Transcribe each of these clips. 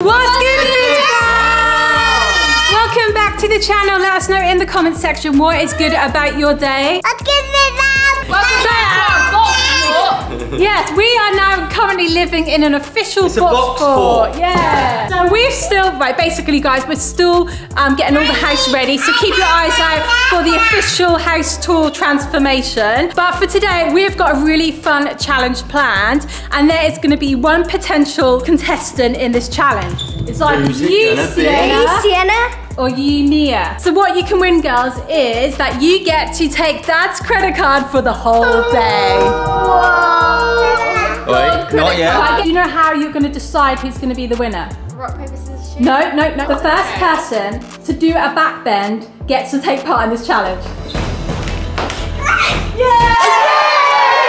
What's good, Fizzbang? Welcome back to the channel. Let us know in the comment section what is good about your day. Let's get this up. Yes, we are now currently living in an official It's a box, box fort. fort. Yeah. So we've still, right, basically, guys, we're still um, getting all the house ready. So keep your eyes out for the official house tour transformation. But for today, we've got a really fun challenge planned, and there is going to be one potential contestant in this challenge. It's like Who's it you, gonna be? Sienna, Sienna. Or you, Mia. So what you can win, girls, is that you get to take Dad's credit card for the whole day. Wait, not yet. Right, you know how you're going to decide who's going to be the winner? Rock, paper, scissors, shoot. No, no, no. The first person to do a back bend gets to take part in this challenge. Yay!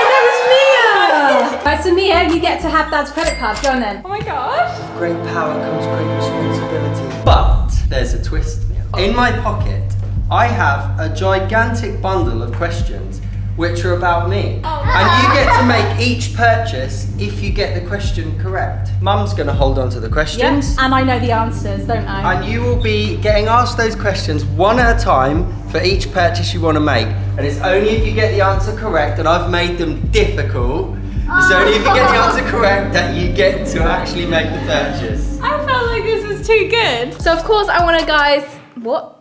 That was Mia! Right, so Mia, you get to have Dad's credit card. Go on then. Oh my gosh. Great power comes great responsibility. There's a twist. Oh. In my pocket, I have a gigantic bundle of questions which are about me. Oh. And you get to make each purchase if you get the question correct. Mum's gonna hold on to the questions. And I know the answers, don't I? And you will be getting asked those questions one at a time for each purchase you want to make. And it's only if you get the answer correct, and I've made them difficult, only if you get the answer correct that you get to actually make the purchase. I felt like this was too good. So of course I want to guys. What?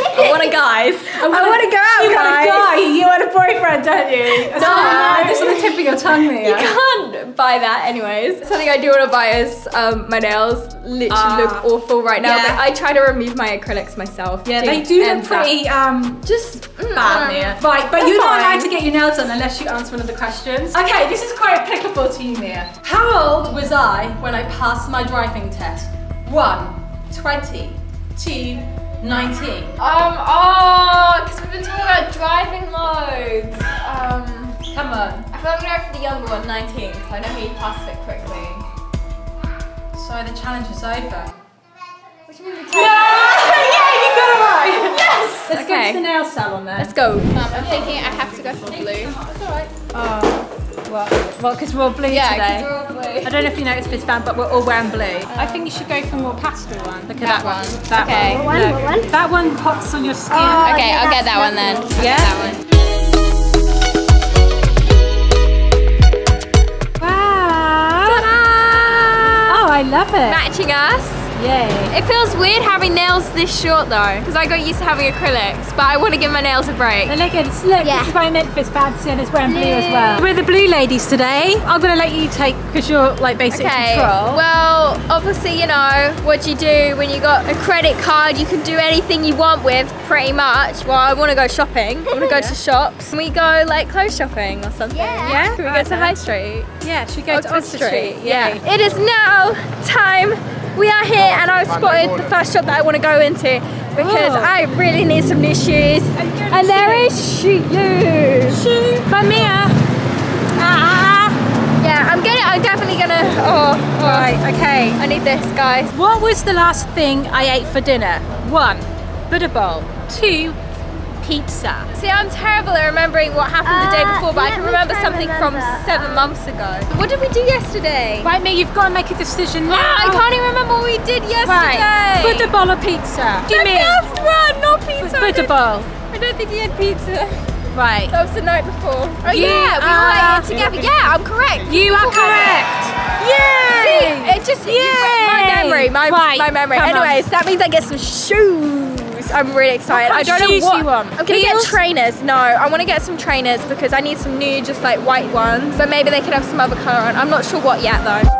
I want a guys. I want to go out, you guys. want a guy, you want a boyfriend, don't you? That's No. on- It's on the tip of your tongue, Mia. You can't buy that anyways. Something I do want to buy is um, my nails literally Ah. look awful right now, Yeah. but I try to remove my acrylics myself. Yeah, they do look pretty um just mm, bad, Mia. Right, but you're not fine. allowed to get your nails done unless you answer one of the questions. Okay, this is quite applicable to you, Mia. How old was I when I passed my driving test? One, 20, two, 19. Um, oh, because we've been talking about driving loads. Um, Come on. I feel like I'm gonna go for the younger one, 19, because I know he passed it quickly. So the challenge is over. What do you mean the yeah, you got it right. Yes! Let's go okay. to the nail salon then. Let's go. Um, I'm thinking I have to go for blue. That's alright. Oh, well, well, because we're all blue Yeah, today. because we're all blue. I don't know if you noticed this band, but we're all wearing blue. I think you should go for more pastel one. Look at that, That one. one. That Okay. one. What one? One? That one pops on your skin. Oh, Okay, yeah, I'll get that one then. I'll Yeah? that one. Wow. Oh, I love it. Matching us. Yay. It feels weird having nails this short though, because I got used to having acrylics, but I want to give my nails a break. And it's, look Yeah. this is why Memphis fancy and is wearing blue as well. We're the blue ladies today. I'm gonna let you take because you're like basic Okay, control. well, obviously, you know, what you do when you got a credit card, you can do anything you want with, pretty much. Well, I want to go shopping. I want to go to shops. Can we go, like, clothes shopping or something? Yeah. Yeah? Can we Right go to. High Street? yeah, should we go to Oxford Oxford Street? Yeah. It is now time. We are here and I've spotted the first shop that I want to go into because Oh. I really need some new shoes. And there is shoes. Shoe. By Mia. Ah. Yeah, I'm gonna, I'm definitely gonna, oh, oh. Right, okay. I need this, guys. What was the last thing I ate for dinner? One, Buddha bowl. Two, pizza. See, I'm terrible at remembering what happened the day Uh, before, but I can remember something from remember. seven months ago. What did we do yesterday? Right, me, you've got to make a decision now. Ah, I can't even remember what we did yesterday. Right, Buddha bowl or pizza? The first one, not pizza. Buddha bowl. I don't think he had pizza. Right. That was the night before. Oh You yeah, we all are- ate together. Yeah, I'm correct. You are People had it. correct. Yay! See, it just Yay! my memory, my Right, my memory. come on. Anyways, that means I get some shoes. I'm really excited. I don't know what you want? I'm gonna Heels? get trainers. No, I want to get some trainers because I need some new, just like white ones. But maybe they could have some other color on. I'm not sure what yet though.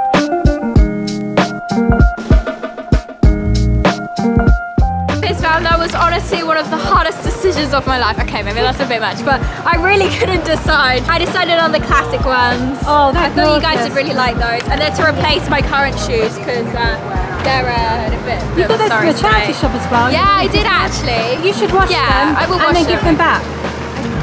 This round was honestly one of the hardest decisions of my life. Okay, maybe that's a bit much, but I really couldn't decide. I decided on the classic ones. Oh, I thought you guys gorgeous. would really like those. And they're to replace my current shoes because uh, they're uh, a bit, You got a those from the charity shop as well. Yeah, I did actually. You should wash Yeah, them I will and wash then give them. back.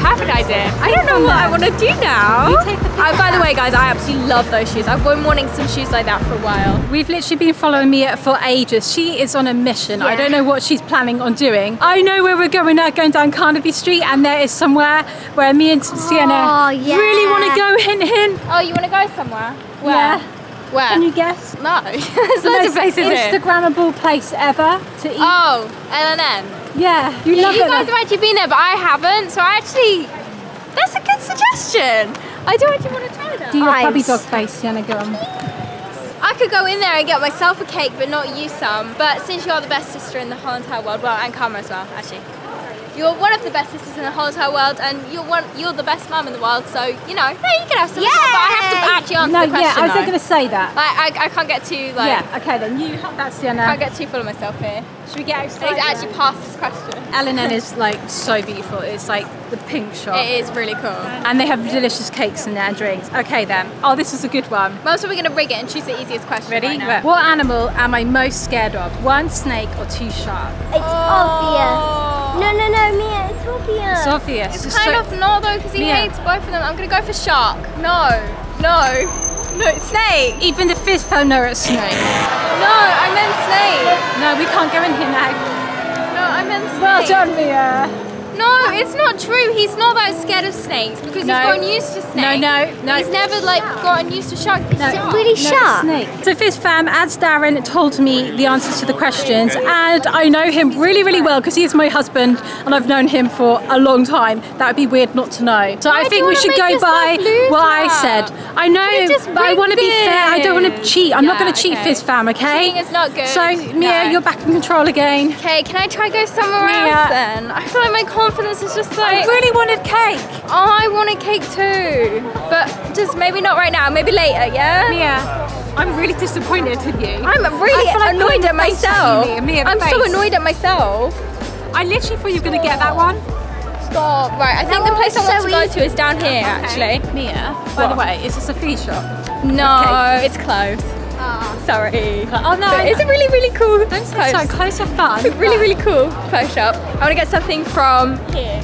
Perfect idea. I don't know what I want to do now. You take the Uh, by the way, guys, I absolutely love those shoes. I've been wanting some shoes like that for a while. We've literally been following Mia for ages. She is on a mission. I don't know what she's planning on doing. I know where we're going now, going down Carnaby Street, and there is somewhere where me and Sienna Oh, yeah. really want to go. Hint, hint. Oh, you want to go somewhere? Where? Yeah. Where? Can you guess? No, there's The loads of most places here. Instagrammable place ever to eat. Oh, L&N. yeah, you You, love you it. guys have actually been there, but I haven't. So I actually, that's a good suggestion. I do actually want to try that. Do your I'm puppy dog face, Sienna, go on. I could go in there and get myself a cake, but not you some. But since you are the best sister in the whole entire world, well, and Karma as well, actually. You're one of the best sisters in the whole entire world, and you're one. You're the best mum in the world. So you know, yeah, you can have some. well, But I have to actually answer No, the question. yeah, I was though. going to say that. Like, I, I can't get too like. yeah, okay then, you have that, Sienna. Can't get too full of myself here. Should we get I excited? to actually pass this question. L&N is like so beautiful. It's like the pink shop. It is really cool. And they have delicious cakes in there and drinks. Okay then. Oh, this is a good one. Well, Most probably gonna rig it and choose the easiest question. Ready? Right now. What animal am I most scared of? One snake or two sharks? It's oh. obvious. Oh. No, no, no, Mia, it's obvious. It's obvious. It's kind of not though, because he Mia. hates both of them. I'm gonna go for shark. No, no, no, snake. Even the fish phone know it's snake. No, I meant snake. No, we can't go in here now. No, I meant snake. Well done, Mia. No, it's not true. He's not that scared of snakes because No. he's gotten used to snakes. No, no, no. He's never like gotten used to sharks. No, Is it really no, sharp? snake. So Fizz fam, as Darren told me the answers to the questions, and I know him really, really well because he is my husband and I've known him for a long time. That would be weird not to know. So Why I think we should go by what I said. I know, but I want to be fair. I don't want to cheat. I'm not going to cheat, okay. Fizz fam. Okay? Cheating is not good. So Mia, No. you're back in control again. Okay, can I try go somewhere Mia. else then? I feel like my confidence is just I really wanted cake. Oh, I wanted cake too, but just maybe not right now. Maybe later. Yeah. Mia, I'm really disappointed in you. I'm really like annoyed at myself. you, Mia. I'm so annoyed at myself. I literally thought you were going to get that one. Stop. Right, I think the place I want so to go easy. to is down here actually. Mia, by the way, is this a fee shop? No, Okay. it's closed. Sorry. Oh no, it's a really, really cool Don't say so. clothes. Clothes are fun. really, really cool clothes shop. I want to get something from here.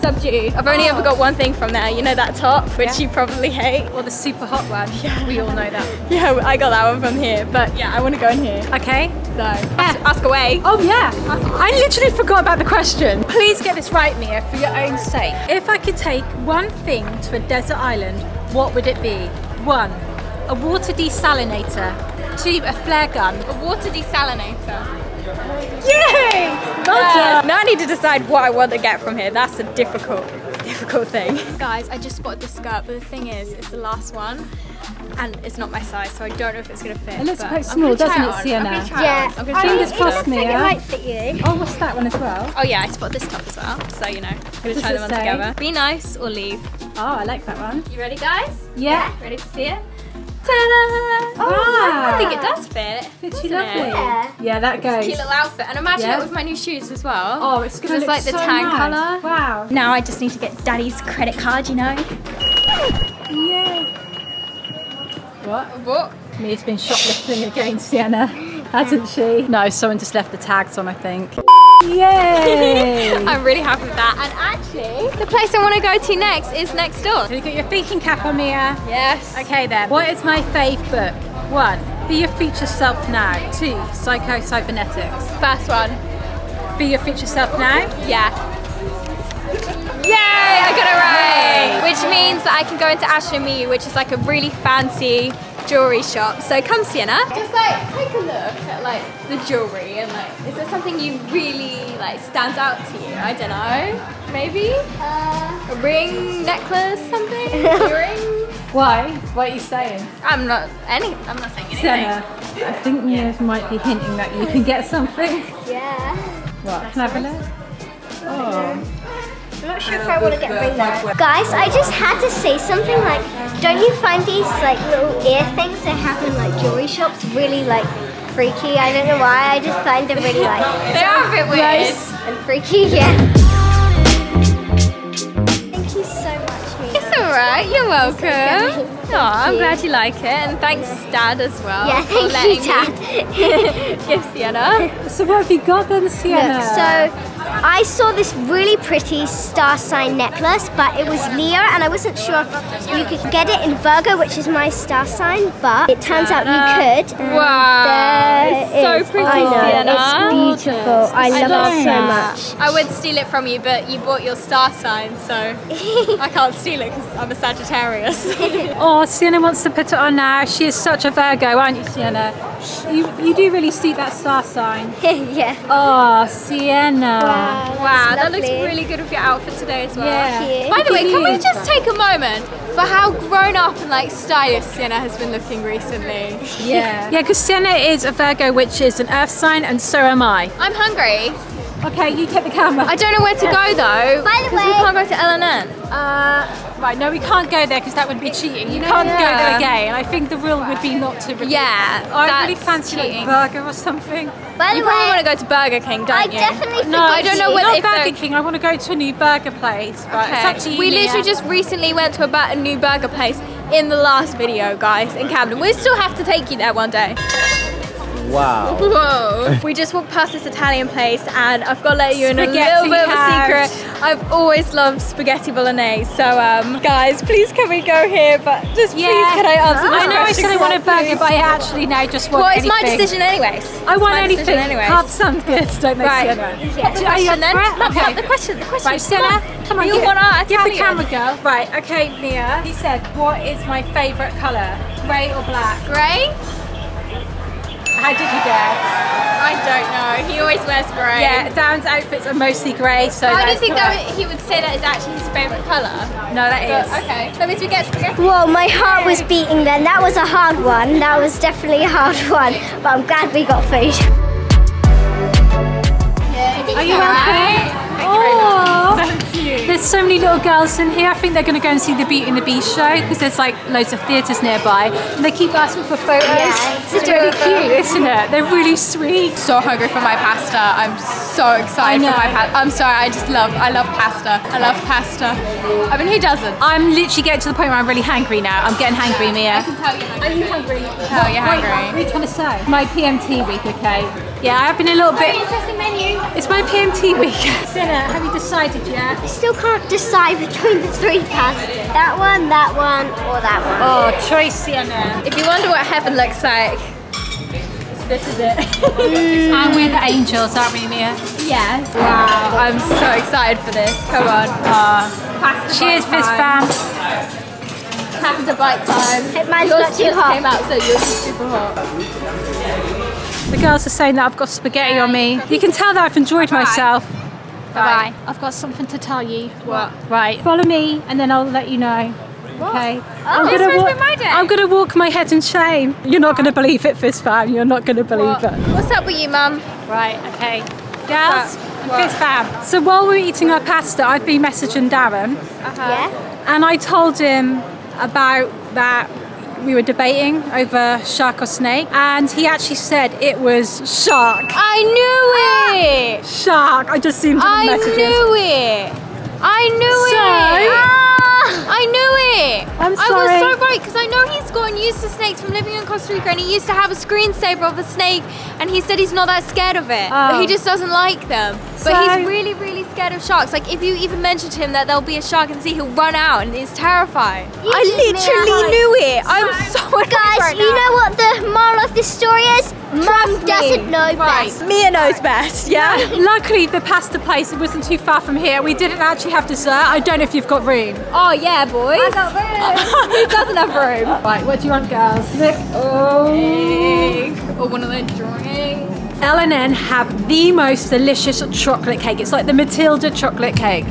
Subdued. I've only ever got oh. one thing from there. You know that top, which Yeah. you probably hate. Or the super hot one. Yeah. We all know that. Yeah, I got that one from here. But yeah, I want to go in here. Okay. So ask, ask away. Oh yeah. I literally forgot about the question. Please get this right, Mia, for your own sake. If I could take one thing to a desert island, what would it be? One, a water desalinator. Two, a flare gun. A water desalinator. Yay! Well Yeah. Now I need to decide what I want to get from here. That's a difficult, difficult thing. Guys, I just spotted this skirt, but the thing is, it's the last one. And it's not my size, so I don't know if it's gonna fit. It looks but quite small, doesn't it, on. I'm Sienna? try Yeah. it on. I'm gonna I mean, Fingers crossed, looks like Mia. it might fit you. Oh, what's that one as well? Oh yeah, I spotted this top as well. So you know, I'm gonna try them on say? together. Be nice or leave. Oh, I like that one. You ready, guys? Yeah. Ready to see it? Ta-da! Wow. I think it does fit. Fits doesn't you it? lovely. Yeah. Yeah, that goes. Cute little outfit, and imagine Yeah. it with my new shoes as well. Oh, it's because gonna it's look like the so tan nice. color. Wow. Now I just need to get Daddy's credit card, you know. Yeah. What? What? Mia's been shoplifting again, Sienna, hasn't she? No, someone just left the tags on, I think. Yay! I'm really happy with that. And actually, the place I want to go to next is next door. Have you got your thinking cap on, Mia? Yes. Okay then. What is my fave book? One, Be Your Future Self Now. Two, Psycho Cybernetics. First one. Be Your Future Self Now. Yeah. Yay! I got it right. Which means that I can go into Miyu, which is like a really fancy jewelry shop. So come, Sienna. Just like take a look at like the jewelry and like, is there something you really like stands out to you? I don't know. Maybe Uh, a ring, necklace, something, earring. Why? What are you saying? I'm not any. I'm not saying anything. Sienna, I think Mia might be hinting that you can get something. yeah. What? Can I have a look? Oh. I'm not sure if I want to get ring there. Uh, Guys, I just had to say something like, don't you find these like little ear things that happen in like jewelry shops really like freaky? I don't know why. I just find them really like They are a bit weird. gross and freaky. Yeah. Thank you so much, Mia. It's alright, you're welcome. Thank Oh, I'm glad you like it, and thanks, Dad, as well. Yeah, for thank you, letting me give Sienna. So what have you got then, Sienna? Look, so I saw this really pretty star sign necklace, but it was Leo, and I wasn't sure if you could get it in Virgo, which is my star sign, but it turns out you could. Wow, it's so pretty, I know, Sienna. it's beautiful. I love love it so that. much. I would steal it from you, but you bought your star sign, so I can't steal it because I'm a Sagittarius. Oh, Sienna wants to put it on now. She is such a Virgo, aren't you, Sienna? You, you do really see that star sign. yeah. Oh, Sienna. Wow, wow, that's that looks really good with your outfit today as well. Yeah. Thank. By the way, can we just take a moment for how grown up and like stylish Sienna has been looking recently? Yeah. Yeah, because Sienna is a Virgo, which is an earth sign, and so am I. I'm hungry. Okay, you take the camera. I don't know where to go though. By the 'cause we way- can't go to L&N. Uh, right, no, we can't go there because that would be cheating. You can't go Yeah. there again. I think the rule would be not to. Yeah, I really fancy cheating. like burger or something. By the You probably way, want to go to Burger King, don't I you? definitely No, I don't know whether not if Burger they're- King. I want to go to a new burger place. But it's to you. We literally just recently went to a, a new burger place in the last video, guys, in Camden. We still have to take you there one day. Wow. Whoa. we just walked past this Italian place and I've got to let you in a little bit of a secret. I've always loved spaghetti bolognese. So um, guys, please can we go here? But just Yeah. please can I answer this I know I said I want a burger, but I actually now just want Well, it's my decision anyways. I want anything. anyways. Carbs sound good, don't they, Right. Sienna? Yeah. The Are you then. Look, Okay. the question. The question. Right, Sienna, come on. You want our give the camera girl. Right, okay, Mia. He said, what is my favourite colour? Grey or black? Grey? How did you guess? I don't know. He always wears grey. Yeah, Dan's outfits are mostly grey, so I don't that's think correct. that he would say that is actually his favourite colour. No, that But, is. okay. That means we get spaghetti. Whoa, my heart was beating then. That was a hard one. That was definitely a hard one. But I'm glad we got food. So many little girls in here. I think they're going to go and see the Beauty and the Beast show because there's like loads of theatres nearby. And they keep asking for photos. Yeah, it's really cute, isn't it? They're really sweet. so hungry for my pasta. I'm so excited I for my know. pasta. I'm sorry, I just love, I love pasta. I love pasta. I mean, who doesn't? I'm literally getting to the point where I'm really hangry now. I'm getting hangry, Mia. I can tell you. Are you hungry? Tell you're Wait, hungry. what are you trying to say? My PMT week, okay? Yeah, I've been a little bit. Interesting menu. It's my PMT week. Sienna, have you decided yet? I still can't decide between the three cars. That one, that one, or that one. Oh, choice, Sienna. If you wonder what heaven looks like, This is it. and we're the angels, aren't we, Mia? yes. Wow, I'm so excited for this. Come on. Oh, cheers, Fizz fam. Pasta bite time. Hope mine's Yours not too just hot. came out, so yours is super hot. The girls are saying that I've got spaghetti on me. You can tell that I've enjoyed myself. Bye. I've got something to tell you. What? Right, follow me and then I'll let you know. Okay. I'm gonna walk. my day. I'm gonna walk my head in shame. You're not gonna believe it, Fizz fam. You're not gonna believe What? it. What's up with you, mum? Right, okay. Girls, up? and Fizz fam. So while we're eating our pasta, I've been messaging Darren Yeah? and I told him about that we were debating over shark or snake and he actually said it was shark. I knew it! Shark. I just in the I messages. knew it! I knew So? it! I knew it! I'm I was so right because I know he's gotten used to snakes from living in Costa Rica and he used to have a screensaver of a snake and he said he's not that scared of it. But Oh. he just doesn't like them. But he's really, really scared of sharks. Like if you even mention to him that there'll be a shark in the sea, he'll run out and he's terrified. I literally knew it. I'm so annoyed Guys, right you now. know what the moral of this story is? Mum doesn't know Right. best. Mia knows best, yeah? Luckily, the pasta place it wasn't too far from here. We didn't actually have dessert. I don't know if you've got room. Oh yeah, boys. I got room. Who doesn't have room? Right, what do you want, girls? Look. Oh. Or one of those drinks. L&N have the most delicious chocolate cake. It's like the Matilda chocolate cake.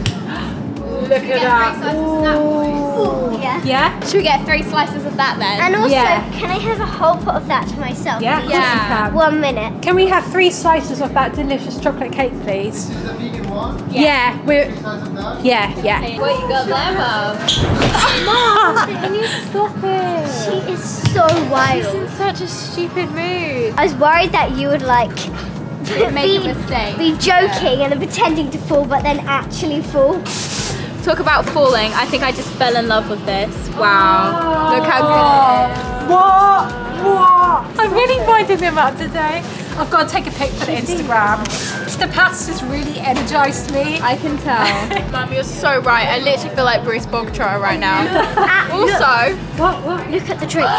Look at that. Ooh, yeah. Yeah? Should we get three slices of that then? And also, Yeah. can I have a whole pot of that to myself? Yeah, of course Yeah. One minute. Can we have three slices of that delicious chocolate cake, please? This is Yeah, we're. Yeah, yeah. What you got there, mum? Can you stop it? She is so wild. She's in such a stupid mood. I was worried that you would like Make be, a mistake. be joking and then pretending to fall, but then actually fall. Talk about falling. I think I just fell in love with this. Wow. Look how good it is. What? What? I'm really winding them up today. I've got to take a pic for the Instagram. The pasta's really energized me. I can tell. Mum, you're so right. I literally feel like Bruce Bogtrotter right now. Ah, also, What? What? Look at the tree.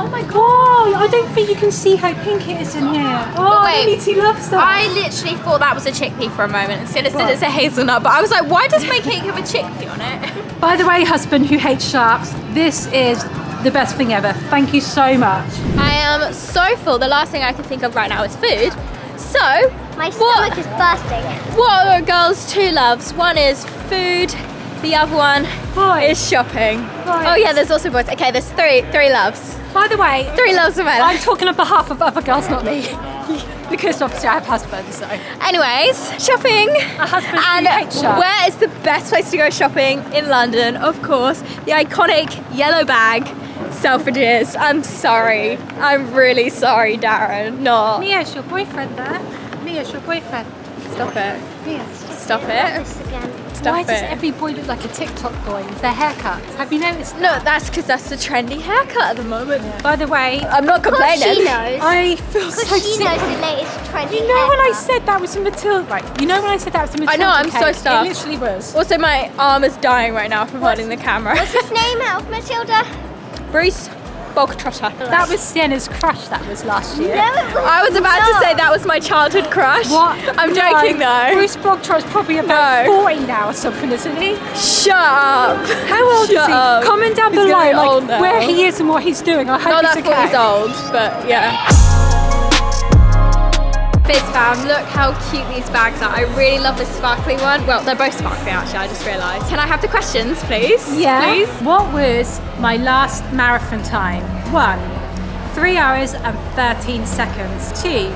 Oh my god! I don't think you can see how pink it is in here. Oh, wait. Lily loves that. I literally thought that was a chickpea for a moment instead of said it's a hazelnut. But I was like, why does my cake have a chickpea on it? By the way, husband who hates sharks, this is the best thing ever. Thank you so much. I am so full. The last thing I can think of right now is food. So, My stomach is bursting. what are a girl's two loves? One is food. The other one Boys. is shopping. Boys. Oh yeah, there's also boys. Okay, there's three three loves. By the way, Three loves of my I'm talking on behalf of other girls, not me. because obviously I have husbands, so. Anyways, shopping. A husband and hates where is the best place to go shopping in London? Of course, the iconic yellow bag, Selfridges. I'm sorry. I'm really sorry, Darren. No. Mia's your boyfriend there. Mia's your boyfriend. Stop it. Mia. Stop it. This again. Stop Why it. does every boy look like a TikTok boy with their haircuts? Have you noticed? No, that's because that's the trendy haircut at the moment. By the way, I'm not Of course complaining. she knows. I feel so Because she sick. knows the latest trendy You know when I said that was a Matilda, right? You know when I said that was a Matilda I know, I'm so cake? stuffed. It literally was. Also, my arm is dying right now from holding the camera. What's his name out of Matilda? Bruce Bogtrotter. That was Sienna's crush. That was last year. No, I was about to say that was my childhood crush. What? I'm No. joking though. Bruce Bogtrot's probably about No. 40 now or something, isn't he? Shut up. How old Shut is he? up. Comment down He's below like, where he is and what he's doing. I hope Not he's that okay. he's old, but yeah. Fizz fam, look how cute these bags are. I really love this sparkly one. Well, they're both sparkly actually, I just realised. Can I have the questions, please? Yeah. Please? What was my last marathon time? One, three hours and 13 seconds. Two,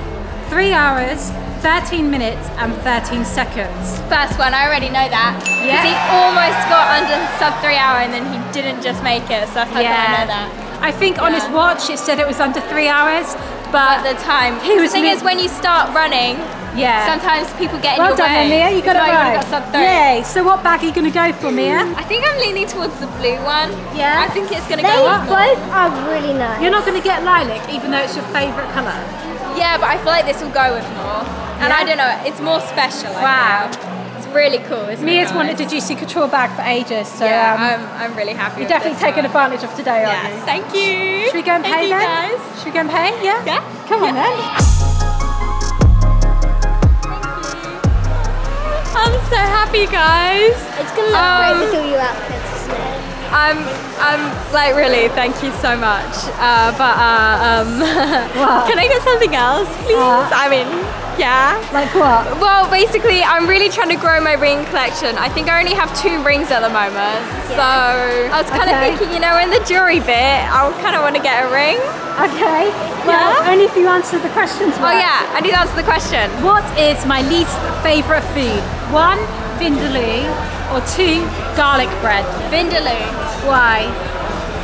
three hours, 13 minutes and 13 seconds. First one, I already know that. Yeah. Because he almost got under sub three hour and then he didn't just make it, so come I know that. I think on his watch it said it was under three hours, but At the time. He the thing is when you start running, yeah. sometimes people get in well your done, way. then, Mia. You got it right. got sub three. Yay. So what bag are you going to go for, Mia? I think I'm leaning towards the blue one. Yeah? I think it's gonna go up both are really nice. You're not going to get lilac, even though it's your favourite colour. Yeah, but I feel like this will go with more. And Yeah? I don't know, it's more special. Wow. Feel. It's really cool, isn't Mia's it? wanted a guys? Juicy Couture bag for ages, so Yeah, um, I'm, I'm really happy you're with definitely this taking one. advantage of today, aren't Yes, you? thank you. Should we go and Thank pay you then? guys. Should we go and pay? Yeah? Yeah. Come on then. I'm so happy, guys. It's gonna look Um, great with all your outfits, isn't it? I'm, I'm like really, thank you so much. Uh, but uh, um, can I get something else, please? What? I mean, yeah. Like what? Well, basically, I'm really trying to grow my ring collection. I think I only have two rings at the moment. So I was kind Okay. of thinking, you know, in the jewelry bit, I kind of want to get a ring. Okay. Well, Yeah? only if you answer the questions Oh yeah, I need to answer the question. What is my least favourite food? One, vindaloo, or two, garlic bread. Vindaloo. Why?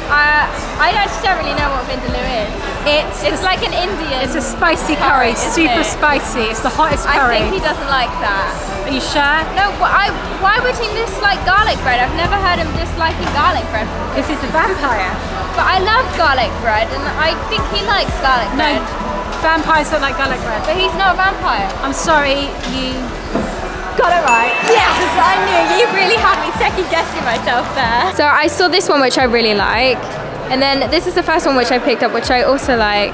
Uh, I don't really know what vindaloo is. It's It's like an Indian. it's a spicy curry, curry, super it? spicy. It's the hottest curry. I think he doesn't like that. Are you sure? No, I, why would he dislike garlic bread? I've never heard him disliking garlic bread. Because he's a vampire. But I love garlic bread, and I think he likes garlic No, bread. vampires don't like garlic bread. But he's not a vampire. I'm sorry, you Got it right. Yes, I knew. You really had me second guessing myself there. So I saw this one which I really like. And then this is the first one which I picked up which I also like.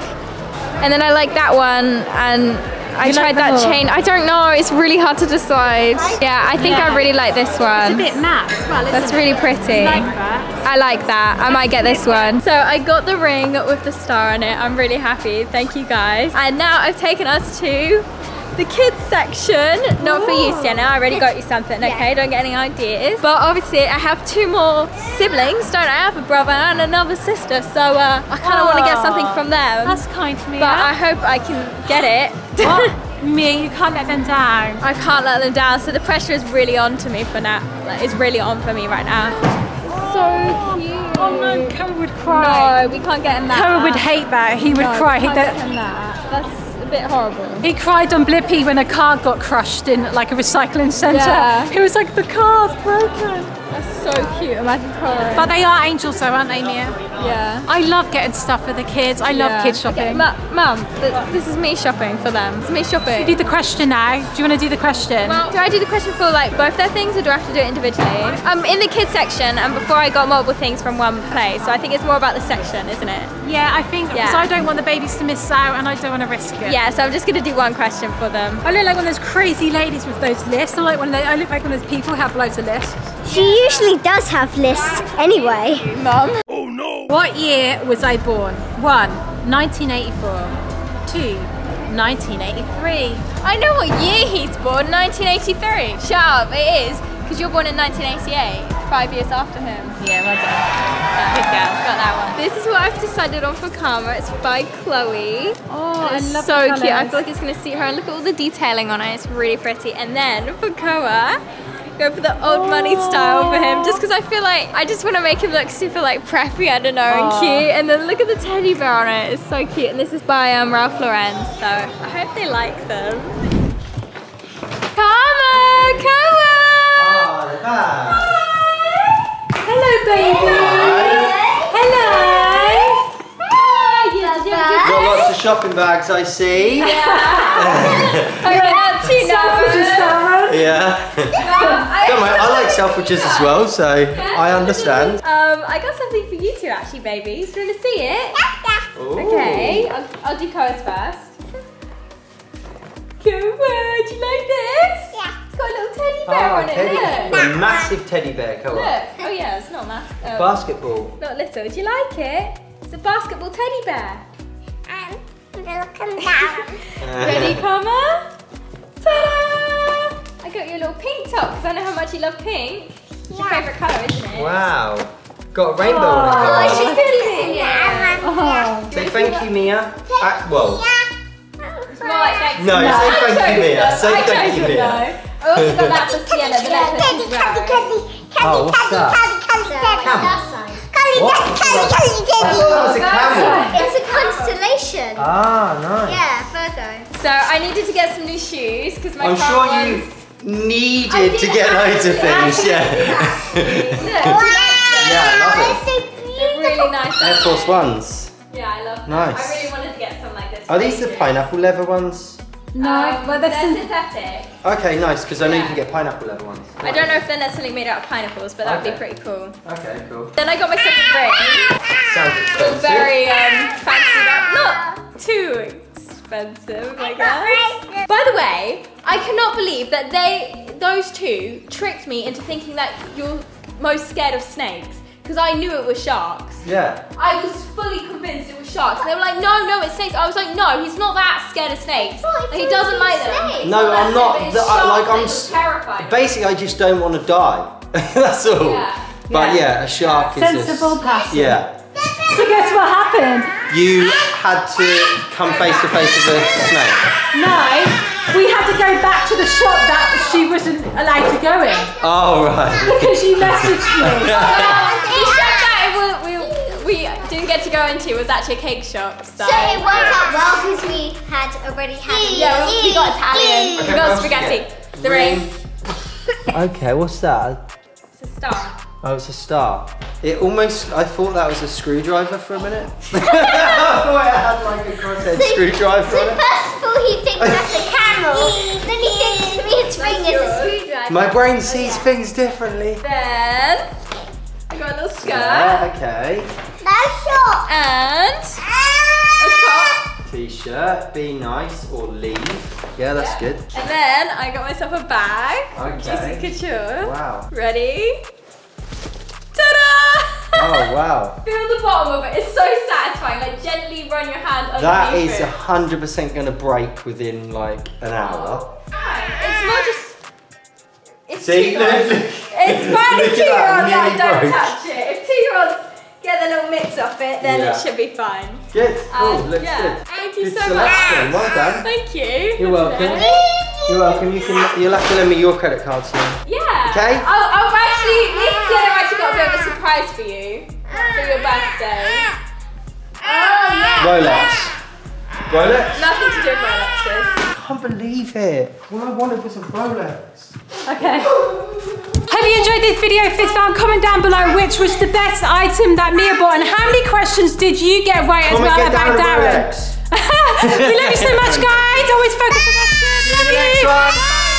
And then I like that one and I You tried them that chain. I don't know, it's really hard to decide. Yeah, I think Yeah. I really like this one. It's a bit matte as well, That's it? really pretty. Like that. I like that. I might get this one. So I got the ring with the star on it. I'm really happy. Thank you guys. And now I've taken us to the kids section. Not for you, Sienna. I already got you something, okay? Don't get any ideas. But obviously I have two more siblings, don't I? I have a brother and another sister. So uh, I kind of want to get something from them. That's kind to me. But I hope I can get it. Me, you can't let them down. I can't let them down. So the pressure is really on to me for now. Like, it's really on for me right now. So cute. Oh no, Cohen would cry. No, we can't get him that. Cohen would hate that. He would No, cry. we He, can't that- get him that. That's a bit horrible. he cried on Blippi when a car got crushed in like a recycling centre. Yeah. He was like, the car's broken. That's so cute. Imagine coloring. But they are angels though, aren't they, Mia? yeah. I love getting stuff for the kids. I love Yeah. kids shopping. Okay, Mum, th- this is me shopping for them. It's me shopping. do the question now. Do you want to do the question? Well, do I do the question for like both their things or do I have to do it individually? I'm in the kids section and before I got multiple things from one place, so I think it's more about the section, isn't it? yeah, I think because Yeah. I don't want the babies to miss out and I don't want to risk it. Yeah, so I'm just gonna do one question for them. I look like one of those crazy ladies with those lists. I like one of those, I look like one of those people who have loads of lists. She usually does have lists anyway. Mum. Oh no! What year was I born? One, 1984. Two, 1983. I know what year he's born, 1983. Shut up, it is, because you're born in 1988, five years after him. Yeah, well done. Good girl, got that one. This is what I've decided on for Karma. It's by Chloe. Oh, it's so cute. I feel like it's gonna suit her. And look at all the detailing on it. It's really pretty. And then for Koa, go for the old money style for him, just because I feel like I just want to make him look super like preppy. I don't know, and Aw. cute. And then look at the teddy bear on it. It's so cute. And this is by um, Ralph Lauren. So I hope they like them. Karma, Koa. Ah, the bag. Hello, baby. Hello. Got lots of shopping bags, I see. Okay, worry, I like as well, so I understand. Um, I got something for you two actually, babies. Do you want to see it? Ooh. Okay, I'll, I'll do Koa's first. Koa, do you like this? Yeah. It's got a little teddy bear Ah, on it, teddy, look. a massive teddy bear, come. Look. Oh yeah, it's not massive. Oh, Basketball. not little. Do you like it? It's a basketball teddy bear. And looking down. Ready, Karma? Ta-da! I got you a little pink top because I know how much you love pink. It's your favourite colour, isn't it? Wow. Got a rainbow on it. Oh, she's kissing it. Say thank you, Mia. Ah, well, It's more. No, say I thank you, Mia. Say I thank you, Mia. I also got that for Sienna, the leopard Caddy, as caddy, well. caddy, caddy, Oh, what's that? caddy, caddy, caddy. Caddy, What? caddy, caddy, caddy, I thought a camel. It's a constellation. Ah, nice. Yeah, Virgo. So I needed to get some new shoes because my I'm sure you needed to did get loads of things, I yeah. Look, Yeah, I love it. It's so they're really nice. Air Force Ones. Yeah, I love them. Nice. I really wanted to get some like this. Are these the pineapple leather ones? No, Um, well, they're there's some. synthetic. Okay, nice, because I know you can get pineapple leather ones. I don't know if they're necessarily made out of pineapples, but that would Okay. be pretty cool. Okay, cool. Then I got myself a ring. Sounds It's expensive. very um, fancy, but not too expensive, I guess. By the way, I cannot believe that they, those two, tricked me into thinking that you're most scared of snakes because I knew it was sharks. Yeah. I was fully convinced it was sharks. They were like, no, no, it's snakes. I was like, no, he's not that scared of snakes. Like, he doesn't like was them. No, that I'm not. but the- I- like, I'm terrified. Basically, I just don't want to die. That's all. Yeah. But Yeah. yeah, a shark is a s- Sensible person. Yeah. So guess what happened? You had to come face to face with a snake. No, we had to go back to the shop that she wasn't allowed to go in Oh, right. because you messaged me. The shop that it we, we didn't get to go into was actually a cake shop. So, So it worked out well because we had already had it. yeah, we, we got Italian. Okay, we got what else spaghetti. get? The ring. Okay, what's that? It's a star. Oh, it's a star. It almost, I thought that was a screwdriver for a minute. I thought it had like a crosshead screwdriver So on it. first of all, he thinks that's a camel. then he thinks his ring is a screwdriver. My brain oh, sees things differently. Then I got a little skirt Yeah, okay. That's short. and a top. T-shirt, be nice or leave. Yeah, that's Yeah. good. And then I got myself a bag. Okay. Juicy Couture. Wow. Ready? Oh, wow. Feel the bottom of it. It's so satisfying. Like gently run your hand underneath That is it. 100% going to break within like an hour. It's not just. It's See, two look, look. It's fine if two at year that, olds nearly don't broke. touch it. If two year olds get a little mix off it, then Yeah. it should be fine. Good. Oh, Um, looks yeah. good. Thank you Good so selection. much. Well done. Thank you. You're welcome. You're welcome. You can. You'll have to lend me your credit card soon. Yeah. Okay. I'll, I'll actually, me and Sienna actually got a bit of a surprise for you for your birthday. Oh yeah. Rolex. Rolex. Nothing to do with Rolexes. I can't believe it. All I wanted was a Rolex. Okay. Hope you enjoyed this video. If it's found, comment down below which was the best item that Mia bought and how many questions did you get right as well about down Darren? We love you so much, guys. Always focus See you next one.